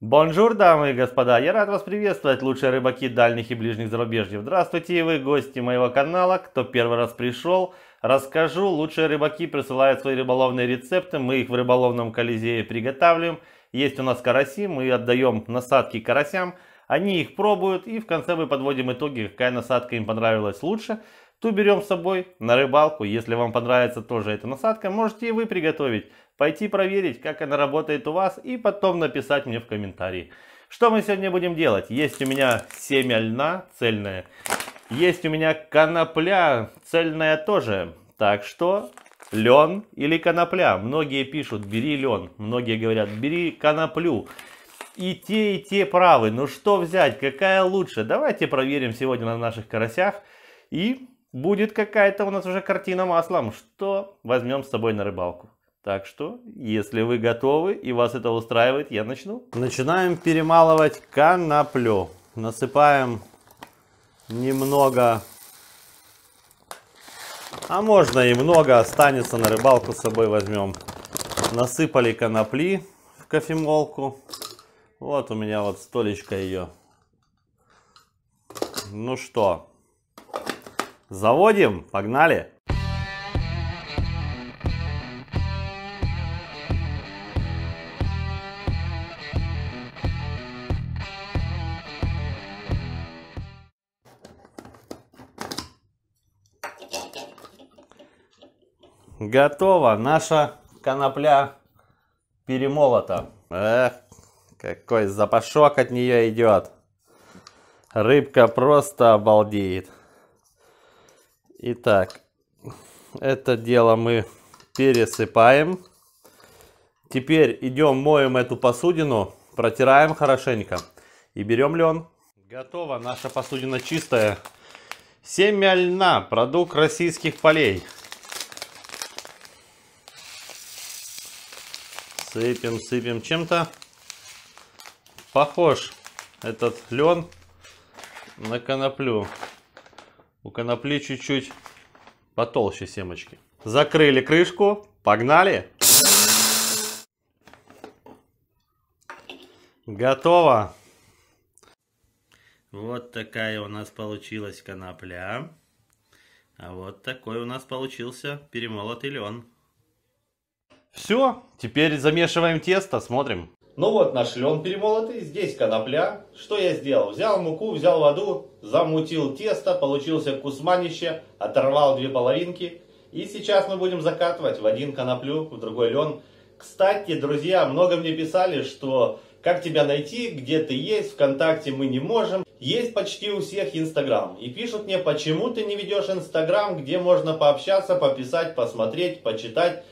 Бонжур, дамы и господа! Я рад вас приветствовать, лучшие рыбаки дальних и ближних зарубежьев. Здравствуйте, вы гости моего канала. Кто первый раз пришел, расскажу. Лучшие рыбаки присылают свои рыболовные рецепты. Мы их в рыболовном колизее приготавливаем. Есть у нас караси, мы отдаем насадки карасям. Они их пробуют и в конце мы подводим итоги, какая насадка им понравилась лучше. Ту берем с собой на рыбалку. Если вам понравится тоже эта насадка, можете и вы приготовить. Пойти проверить, как она работает у вас и потом написать мне в комментарии. Что мы сегодня будем делать? Есть у меня семя льна цельное. Есть у меня конопля цельная тоже. Так что лен или конопля. Многие пишут, бери лен. Многие говорят, бери коноплю. И те, и те правы. Ну что взять? Какая лучше? Давайте проверим сегодня на наших карасях. И будет какая-то у нас уже картина маслом, что возьмем с собой на рыбалку. Так что, если вы готовы и вас это устраивает, я начну. Начинаем перемалывать коноплю. Насыпаем немного, а можно и много, останется на рыбалку с собой возьмем. Насыпали конопли в кофемолку. Вот у меня вот столечко ее. Ну что, Заводим, погнали! Готово. Наша конопля перемолота. Эх, какой запашок от нее идет. Рыбка просто обалдеет. Итак, это дело мы пересыпаем. Теперь идем моем эту посудину, протираем хорошенько и берем лен. Готово, наша посудина чистая. Семя льна, продукт российских полей. Сыпем, сыпем чем-то. Похож этот лен на коноплю. У конопли чуть-чуть потолще семечки. Закрыли крышку, погнали. Готово. Вот такая у нас получилась конопля. А вот такой у нас получился перемолотый лен. Все, теперь замешиваем тесто, смотрим. Ну вот наш лен перемолотый, здесь конопля. Что я сделал? Взял муку, взял воду, замутил тесто, получился кусманище, оторвал две половинки. И сейчас мы будем закатывать в один коноплю, в другой лен. Кстати, друзья, много мне писали, что как тебя найти, где ты есть, ВКонтакте мы не можем. Есть почти у всех Инстаграм. И пишут мне, почему ты не ведешь Инстаграм, где можно пообщаться, пописать, посмотреть, почитать.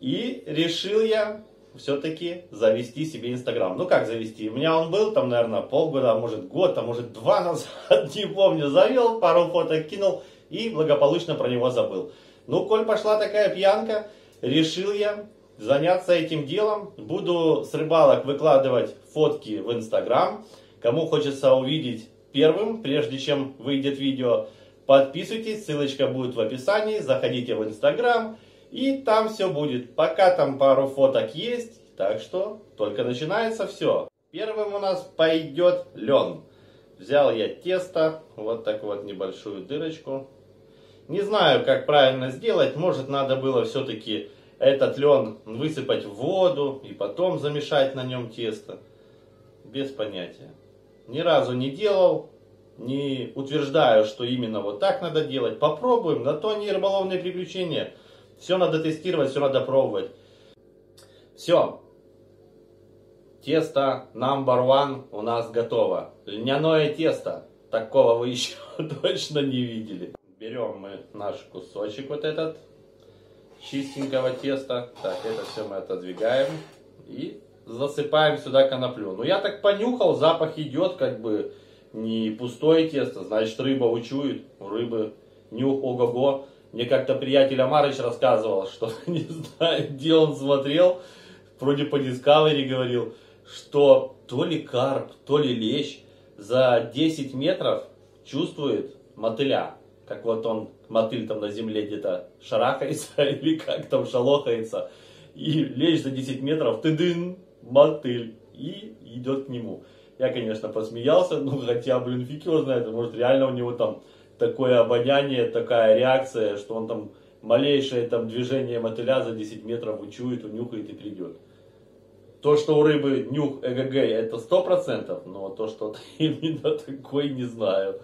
И решил я все-таки завести себе Инстаграм. Ну как завести? У меня он был там, наверное, полгода, а может год, а может два назад, не помню. Завел, пару фоток кинул и благополучно про него забыл. Ну, коль пошла такая пьянка, решил я заняться этим делом. Буду с рыбалок выкладывать фотки в Инстаграм. Кому хочется увидеть первым, прежде чем выйдет видео, подписывайтесь, ссылочка будет в описании, заходите в Инстаграм. И там все будет. Пока там пару фоток есть. Так что только начинается все. Первым у нас пойдет лен. Взял я тесто. Вот так вот небольшую дырочку. Не знаю, как правильно сделать. Может, надо было все-таки этот лен высыпать в воду и потом замешать на нем тесто. Без понятия. Ни разу не делал. Не утверждаю, что именно вот так надо делать. Попробуем. На то не рыболовные приключения. Все надо тестировать, все надо пробовать. Все. Тесто number one у нас готово. Льняное тесто. Такого вы еще точно не видели. Берем мы наш кусочек вот этот чистенького теста. Так, это все мы отодвигаем. И засыпаем сюда коноплю. Ну, я так понюхал, запах идет как бы не пустое тесто. Значит, рыба учует. У рыбы нюх ого-го. Мне как-то приятель Амарыч рассказывал, что, не знаю, где он смотрел, вроде по Discovery говорил, что то ли карп, то ли лещ за 10 метров чувствует мотыля. как вот он, мотыль там на земле где-то шарахается или как там шалохается, и лечь за 10 метров, ты дын, мотыль, и идет к нему. Я, конечно, посмеялся, ну хотя, блин, фиг его знает, может реально у него там такое обоняние, такая реакция, что он там малейшее там движение мотыля за 10 метров учует, унюхает и придет. То, что у рыбы нюх ЭГГ, это сто процентов, но то, что именно такой, не знаю.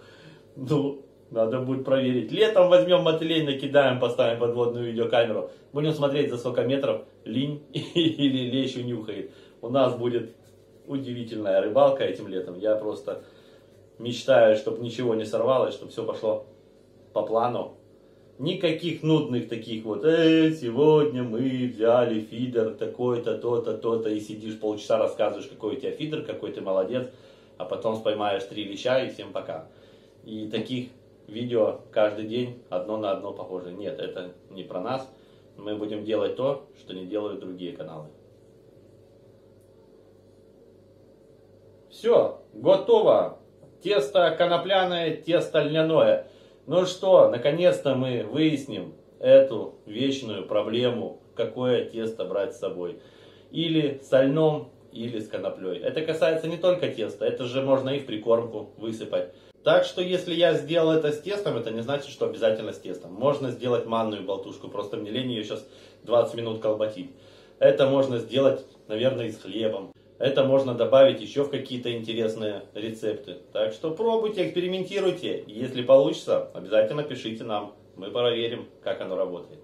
Ну, надо будет проверить. Летом возьмем мотылей, накидаем, поставим подводную видеокамеру. Будем смотреть, за сколько метров линь или лещ унюхает. У нас будет удивительная рыбалка этим летом. Я просто мечтаю, чтобы ничего не сорвалось, чтобы все пошло по плану. Никаких нудных таких вот, э, сегодня мы взяли фидер такой-то, то-то, то-то, и сидишь полчаса рассказываешь, какой у тебя фидер, какой ты молодец, а потом споймаешь три леща и всем пока. И таких видео каждый день одно на одно похоже. Нет, это не про нас. Мы будем делать то, что не делают другие каналы. Все, готово. Тесто конопляное, тесто льняное. Ну что, наконец-то мы выясним эту вечную проблему, какое тесто брать с собой. Или с льном, или с коноплей. Это касается не только теста, это же можно и в прикормку высыпать. Так что если я сделал это с тестом, это не значит, что обязательно с тестом. Можно сделать манную болтушку, просто мне лень ее сейчас 20 минут колбатить. Это можно сделать, наверное, и с хлебом. Это можно добавить еще в какие-то интересные рецепты. Так что пробуйте, экспериментируйте. Если получится, обязательно пишите нам. Мы проверим, как оно работает.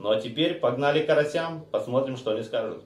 Ну а теперь погнали к карасям, посмотрим, что они скажут.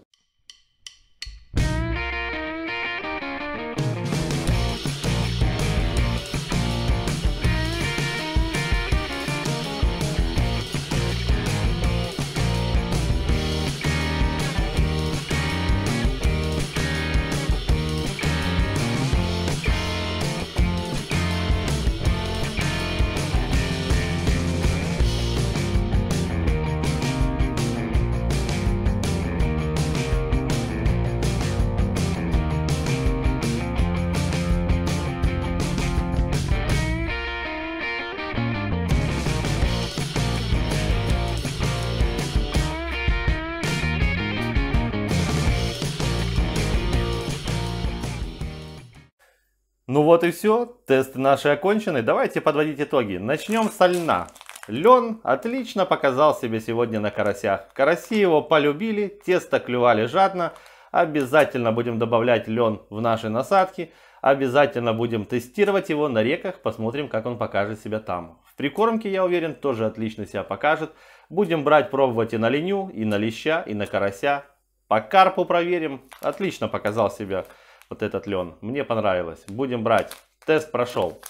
Ну вот и все, тесты наши окончены. Давайте подводить итоги. Начнем с льна. Лен отлично показал себя сегодня на карасях. Караси его полюбили, тесто клювали жадно. Обязательно будем добавлять лен в наши насадки. Обязательно будем тестировать его на реках, посмотрим, как он покажет себя там. В прикормке, я уверен, тоже отлично себя покажет. Будем брать, пробовать и на леню, и на леща, и на карася. По карпу проверим. Отлично показал себя вот этот лен. Мне понравилось. Будем брать. Тест прошел.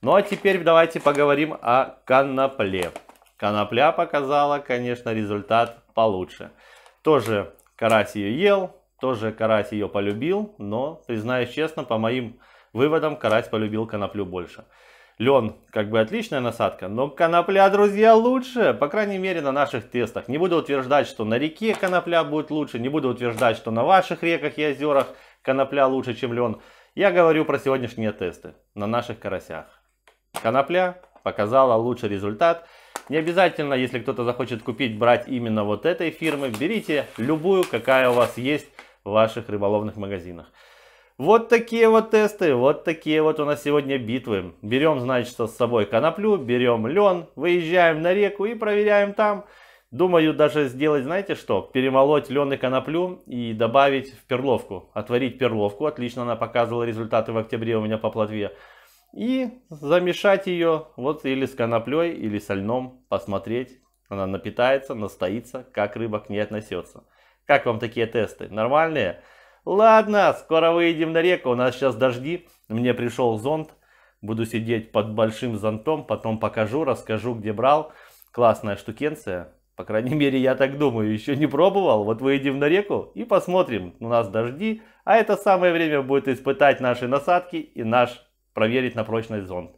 Ну а теперь давайте поговорим о конопле. Конопля показала, конечно, результат получше. Тоже карась ее ел, тоже карась ее полюбил, но, признаюсь честно, по моим выводам, карась полюбил коноплю больше. Лен как бы отличная насадка, но конопля, друзья, лучше. По крайней мере на наших тестах. Не буду утверждать, что на реке конопля будет лучше. Не буду утверждать, что на ваших реках и озерах конопля лучше, чем лен. Я говорю про сегодняшние тесты на наших карасях. Конопля показала лучший результат. Не обязательно, если кто-то захочет купить, брать именно вот этой фирмы. Берите любую, какая у вас есть в ваших рыболовных магазинах. Вот такие вот тесты, вот такие вот у нас сегодня битвы. Берем, значит, с собой коноплю, берем лен, выезжаем на реку и проверяем там. Думаю даже сделать, знаете что, перемолоть лен и коноплю и добавить в перловку. Отварить перловку, отлично она показывала результаты в октябре у меня по плотве. И замешать ее вот или с коноплей, или со льном, посмотреть. Она напитается, настоится, как рыба к ней относится. Как вам такие тесты? Нормальные? Ладно, скоро выйдем на реку, у нас сейчас дожди. Мне пришел зонт, буду сидеть под большим зонтом, потом покажу, расскажу, где брал. Классная штукенция, по крайней мере, я так думаю, еще не пробовал. Вот выйдем на реку и посмотрим. У нас дожди, а это самое время будет испытать наши насадки и наш проверить на прочность зонд.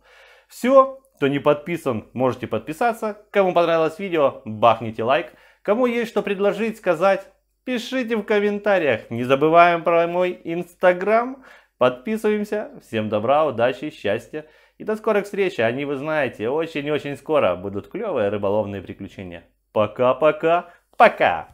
Все, кто не подписан, можете подписаться. Кому понравилось видео, бахните лайк. Кому есть что предложить, сказать, пишите в комментариях. Не забываем про мой инстаграм. Подписываемся. Всем добра, удачи, счастья И до скорых встреч, они, вы знаете, очень-очень скоро будут клевые рыболовные приключения. Пока-пока, пока!